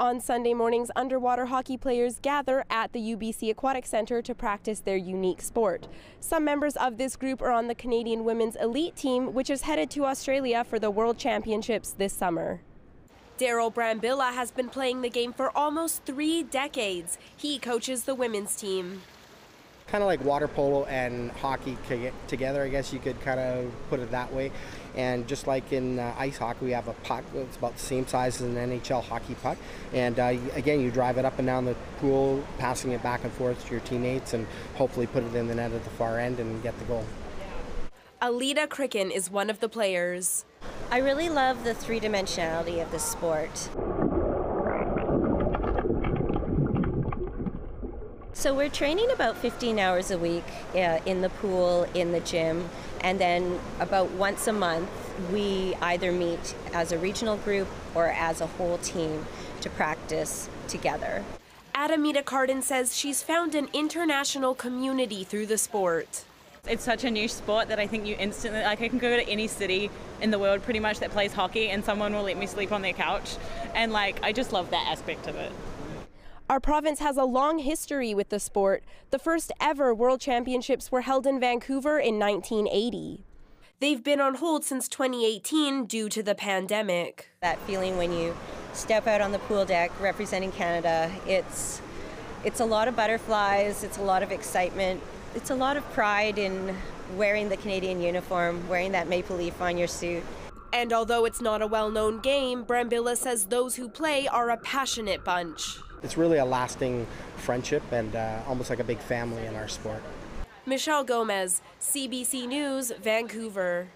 On Sunday mornings, underwater hockey players gather at the UBC Aquatic Centre to practice their unique sport. Some members of this group are on the Canadian women's elite team, which is headed to Australia for the World Championships this summer. Daryl Brambilla has been playing the game for almost three decades. He coaches the women's team. Kind of like water polo and hockey together, I guess you could kind of put it that way. And just like in uh, ice hockey, we have a puck that's about the same size as an NHL hockey puck. And uh, again, you drive it up and down the pool, passing it back and forth to your teammates, and hopefully put it in the net at the far end and get the goal. Alita Cricken is one of the players. I really love the three dimensionality of the sport. So we're training about 15 hours a week uh, in the pool, in the gym, and then about once a month we either meet as a regional group or as a whole team to practice together. Adamita Carden says she's found an international community through the sport. It's such a new sport that I think you instantly, like, I can go to any city in the world pretty much that plays hockey and someone will let me sleep on their couch. And, like, I just love that aspect of it. Our province has a long history with the sport. The first ever World Championships were held in Vancouver in 1980. They've been on hold since 2018 due to the pandemic. That feeling when you step out on the pool deck representing Canada, it's it's a lot of butterflies, it's a lot of excitement, it's a lot of pride in wearing the Canadian uniform, wearing that maple leaf on your suit. And although it's not a well-known game, Brambilla says those who play are a passionate bunch it's really a lasting friendship and uh, almost like a big family in our sport. Michelle Gomez, CBC News, Vancouver.